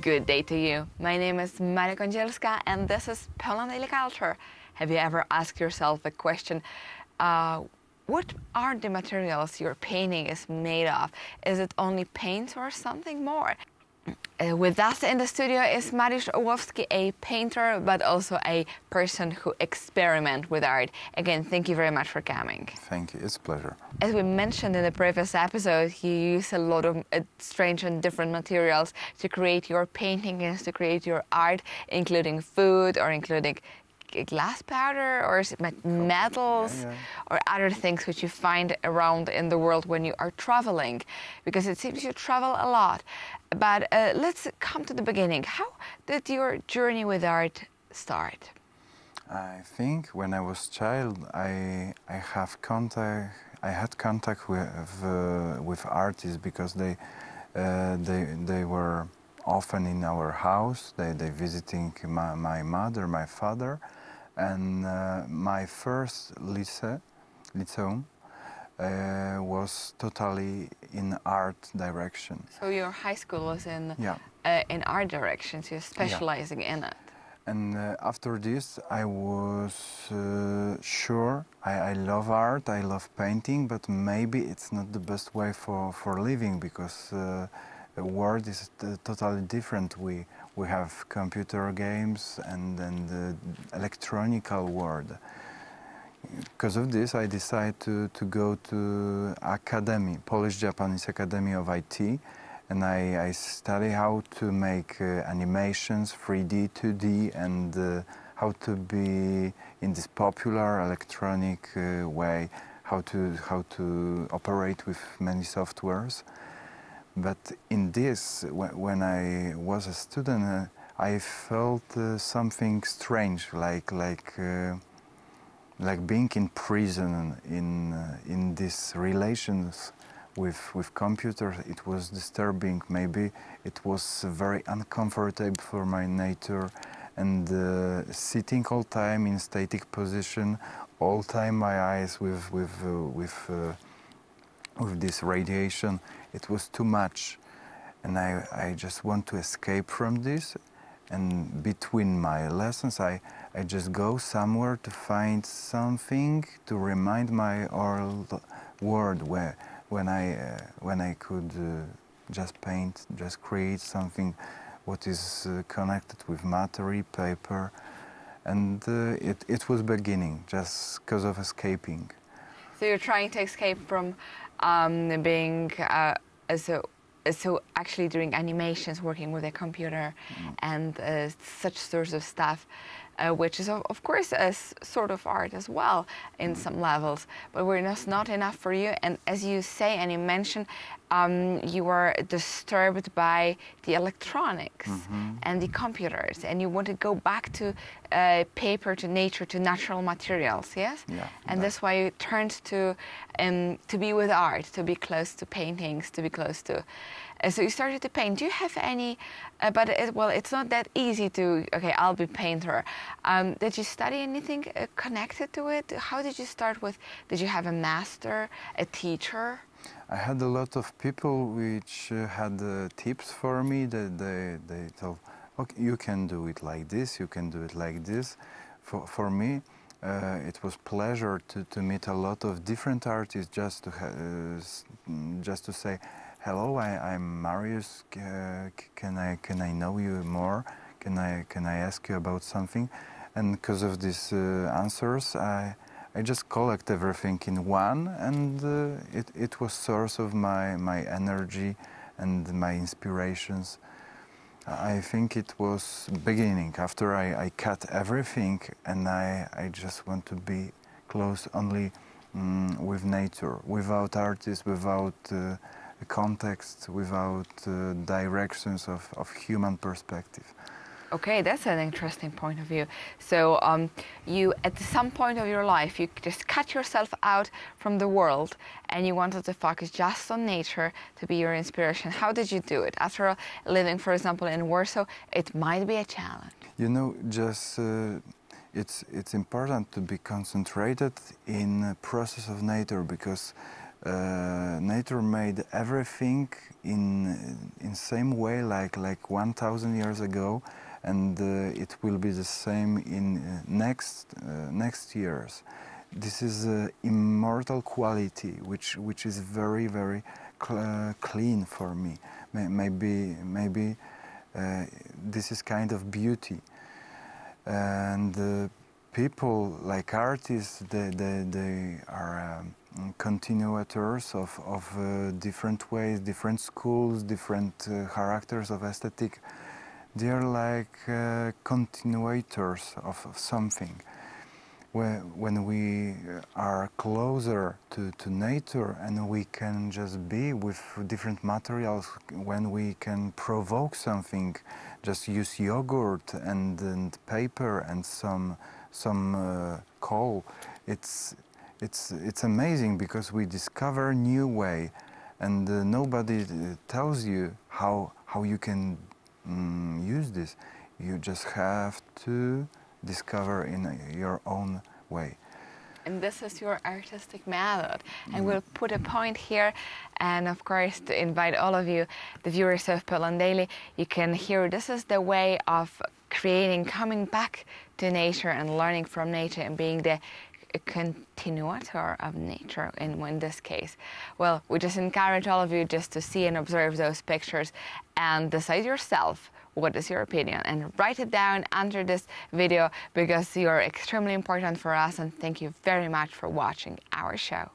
Good day to you. My name is Maria Kondzielska and this is Poland Daily Culture. Have you ever asked yourself the question, uh, what are the materials your painting is made of? Is it only paint or something more? Uh, with us in the studio is Mariusz Ołowski, a painter, but also a person who experiment with art. Again, thank you very much for coming. Thank you. It's a pleasure. As we mentioned in the previous episode, you use a lot of uh, strange and different materials to create your paintings, to create your art, including food or including glass powder or is it metals Yeah, yeah. or other things which you find around in the world when you are traveling because it seems you travel a lot but uh, let's come to the beginning how did your journey with art start I think when I was child, I I have contact. I had contact with uh, with artists because they uh, they they were often in our house. They they visiting my, my mother, my father, and uh, my first lycée, lyceum, uh, was totally in art direction. so your high school was in Yeah. uh, in art direction so you're specializing in it And uh, after this, I was uh, sure I, I love art, I love painting, but maybe it's not the best way for, for living because uh, world is totally different. We, we have computer games and then the electronical world. Because of this, I decided to, to go to academy, Polish Japanese Academy of IT, and I, I study how to make uh, animations, 3D, 2D, and uh, how to be in this popular electronic uh, way, how to how to operate with many softwares. But in this, when I was a student, uh, I felt uh, something strange, like like. Uh, like being in prison in uh, in these relations with with computers it was disturbing maybe it was very uncomfortable for my nature and uh, sitting all time in static position all time my eyes with with uh, with with this radiation. It was too much. And I, I just want to escape from this. And between my lessons I, I just go somewhere to find something to remind my old world where when I uh, when I could uh, just paint just create something what is uh, connected with material paper. And uh, it, it was beginning just because of escaping So you're trying to escape from um, being uh, so so actually doing animations, working with a computer, and uh, such sorts of stuff, uh, which is of, of course a s- sort of art as well in some levels. But we're just not enough for you. And as you say, and you mention, um, you were disturbed by the electronics and the computers, and you want to go back to uh, paper, to nature, to natural materials. Yes. Yeah, And that- that's why you turned to um, to be with art, to be close to paintings, to be close to. Uh, so you started to paint. Do you have any? Uh, but it, well, it's not that easy to. Okay, I'll be painter. Um, did you study anything uh, connected to it? How did you start with? Did you have a master, a teacher? I had a lot of people which uh, had tips for me that they, they told, okay, you can do it like this, you can do it like this. For, for me, uh, it was pleasure to, to meet a lot of different artists just to uh, just to say, hello, I, I'm Marius. Uh, can I can I know you more? Can I can I ask you about something? And because of these uh, answers, I I just collect everything in one, and uh, it, it was source of my, my energy and my inspirations. I think it was beginning after I, I cut everything, and I, I just want to be close only mm, with nature, without artists, without uh, context, without uh, directions of, of human perspective. Okay, that's an interesting point of view. So, um, you at some point of your life, you just cut yourself out from the world, and you wanted to focus just on nature to be your inspiration. How did you do it? After all, living, for example, in Warsaw, it might be a challenge. You know, just uh, it's it's important to be concentrated in a process of nature because uh, nature made everything in in same way like like 1000 years ago and uh, it will be the same in uh, next uh, next years. This is uh, immortal quality which which is very very cl clean for me. Maybe maybe uh, this is kind of beauty. And uh, people like artists they, they, they are um, continuators of, of uh, different ways, different schools, different uh, characters of aesthetic. They are like uh, continuators of, of, something. When, when we are closer to, to nature and we can just be with different materials, when we can provoke something, just use yogurt and, and paper and some, some uh, coal, it's, it's, it's amazing because we discover new way and uh, nobody uh, tells you how, how you can mm, use this. You just have to discover in your own way. And this is your artistic method. And mm. we'll put a point here. And of course, to invite all of you, the viewers of Poland Daily, you can hear this is the way of creating, coming back to nature and learning from nature and being the a continuator of nature in, in this case? Well, we just encourage all of you just to see and observe those pictures and decide yourself what is your opinion and write it down under this video because you're extremely important for us and thank you very much for watching our show.